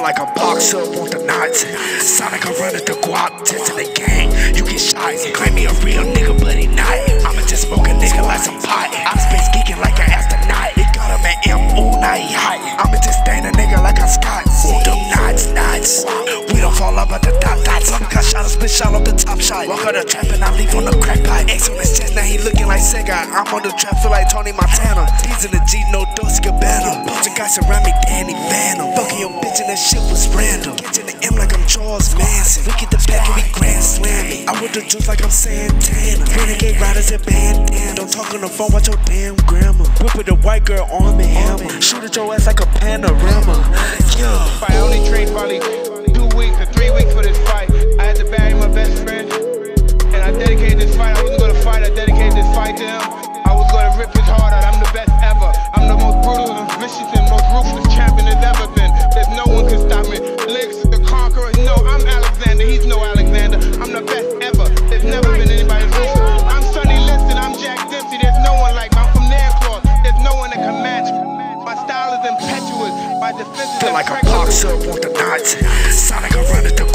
box up, want the knots. Sonic, I run at the guap, testing the gang. You get shot, claim me a real nigga, but he not. I'ma just smoke a nigga like some pot. I'm space geeking like an astronaut. It got him at M, ooh, now he hot. I'ma just stain a nigga like a Scott. Want them knots, knots. We don't fall up at the dot dots. Some got shot, a split shot off the top shot. Walk out the trap and I leave on the crack pipe. X on his chest, now he looking like Sega. I'm on the trap, feel like Tony Montana. He's in the G, no Dolce Gabbana. Bunch of guys around me, Danny Phantom. Fucking your bitch and that shit was random. Catching the M like I'm Charles Manson. We get the back and we grand slamming. I with the juice like I'm Santana. Renegade riders and bandana. Don't talk on the phone, watch your damn grandma. Whip with a white girl on and hammer. Shoot at your ass like a panorama. Yeah. I only trained probably two weeks or three weeks for this fight. I had to bury my best friend, and I dedicated this fight. I wasn't gonna fight. I dedicated this fight to him. Feel like a boxer, want the knots. Sonic, I run at the